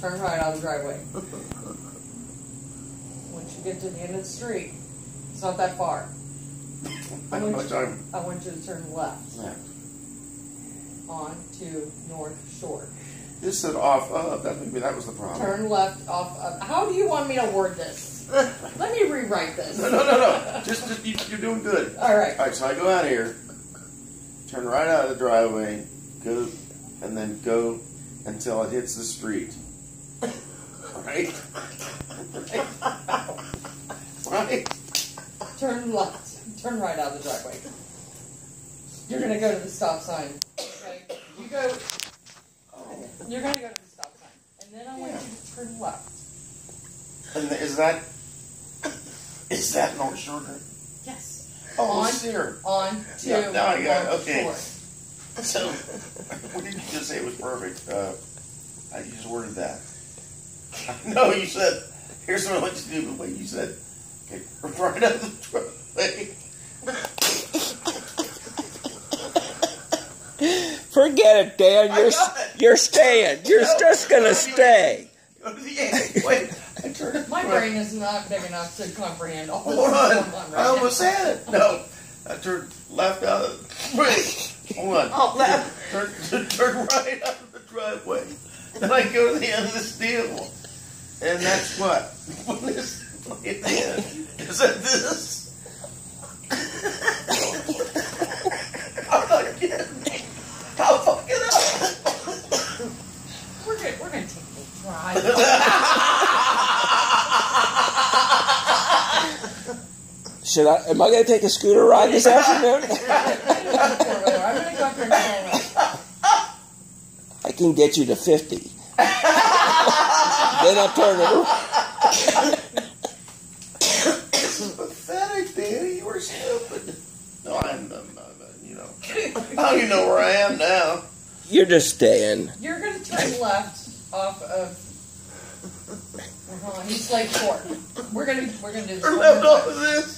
Turn right out of the driveway. Once you get to the end of the street, it's not that far. I want, Much you, I'm I want you to turn left left. onto North Shore. This said off of. That maybe that was the problem. Turn left off of. How do you want me to word this? Let me rewrite this. No, no, no, no. Just, just you, you're doing good. All right. All right, so I go out here, turn right out of the driveway, go, and then go until it hits the street. Right? Right? right? Turn left. Turn right out of the driveway. You're gonna go to the stop sign. Okay. You go. Oh. You're gonna go to the stop sign, and then I want you to turn left. And is that is that North Shore? Yes. Oh, On. Sear. On to Yeah, now I got it. Okay. So, what did you just say it was perfect? Uh, I just worded that. No, you said, here's what I want you to do, but wait, you said, okay, right out of the driveway. Forget it, Dan. You're it. you're staying. You're No, just gonna no, stay. Go to the end. Wait, I turned. My brain is not big enough to comprehend all Hold this on. on right I almost now. had it. No, I turned left out of. Wait, hold on. Oh, left. Turn, turn right out of the driveway. Then I go to the end of this deal. And that's what? What is it then? Is that this? I'm not kidding. I'll fuck it up. We're gonna, we're gonna take a drive. Should I? Am I gonna take a scooter ride this afternoon? I'm gonna go up there and turn I can get you to fifty. then I'll turn it around. This is pathetic, Danny. You were stupid. No, I'm, I'm, I'm you know. I don't even know where I am now. You're just staying. You're gonna turn left off of. Uh-huh, Hold on, East Lake Court. We're gonna we're gonna do this. Or one left off of this.